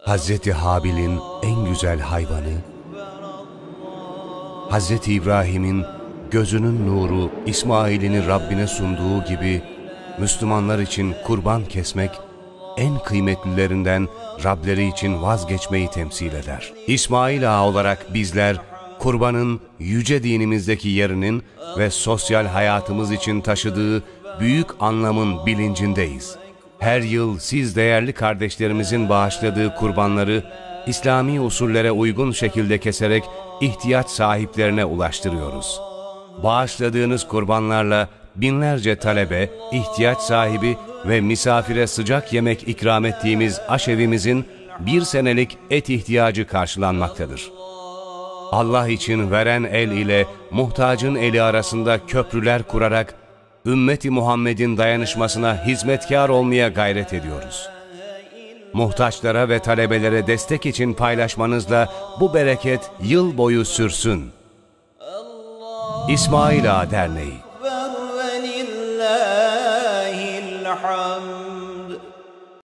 Hazreti Habil'in en güzel hayvanı, Hazreti İbrahim'in gözünün nuru İsmail'ini Rabbine sunduğu gibi Müslümanlar için kurban kesmek en kıymetlilerinden Rableri için vazgeçmeyi temsil eder. İsmail Ağa olarak bizler kurbanın yüce dinimizdeki yerinin ve sosyal hayatımız için taşıdığı büyük anlamın bilincindeyiz. Her yıl siz değerli kardeşlerimizin bağışladığı kurbanları İslami usullere uygun şekilde keserek ihtiyaç sahiplerine ulaştırıyoruz. Bağışladığınız kurbanlarla binlerce talebe, ihtiyaç sahibi ve misafire sıcak yemek ikram ettiğimiz aşevimizin bir senelik et ihtiyacı karşılanmaktadır. Allah için veren el ile muhtacın eli arasında köprüler kurarak ümmeti Muhammed'in dayanışmasına hizmetkar olmaya gayret ediyoruz. Muhtaçlara ve talebelere destek için paylaşmanızla bu bereket yıl boyu sürsün. İsmail Ağa Derneği